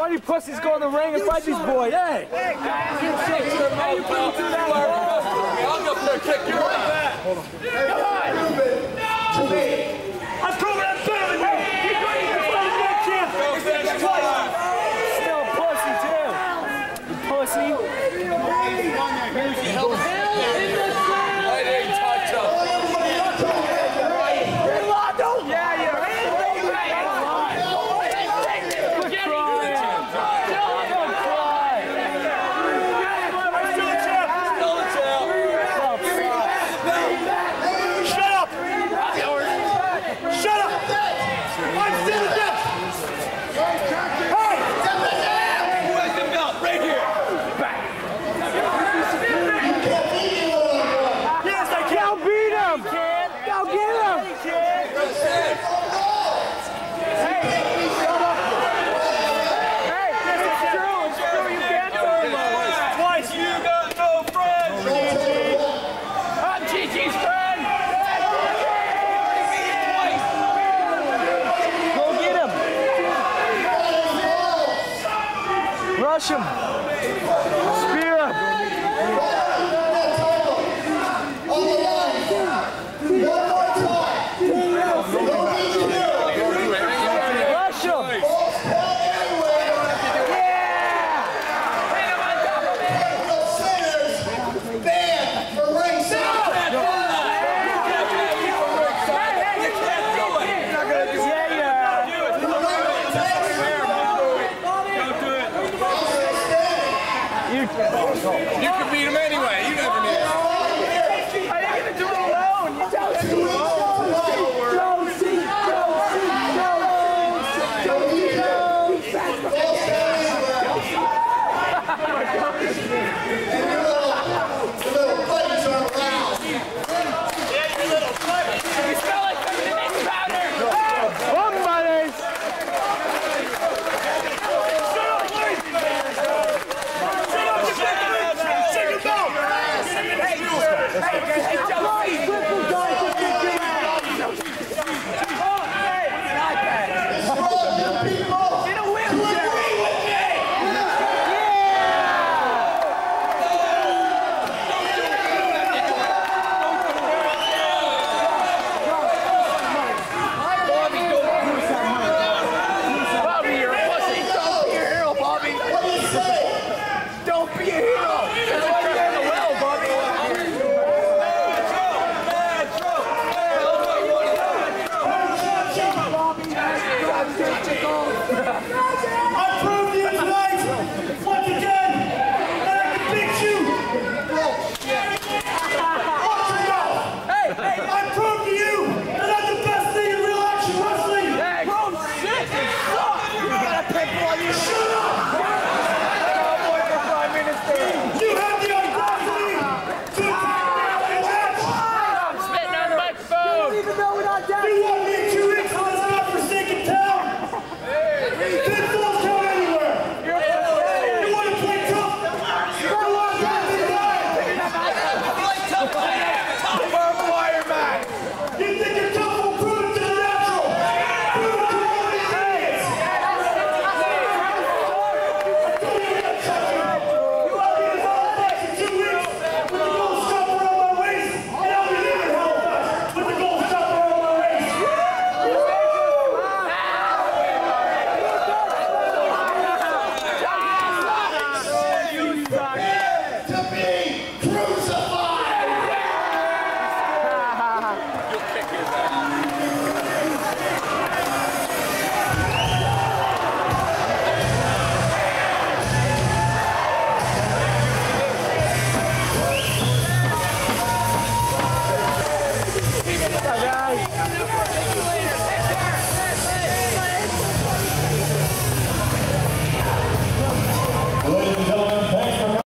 Why do you pussies go in the ring and fight these boys? Hey! Hey, hey, you? I'll go up there kick your ass. Hold on. Come on! Ищем. Yeah.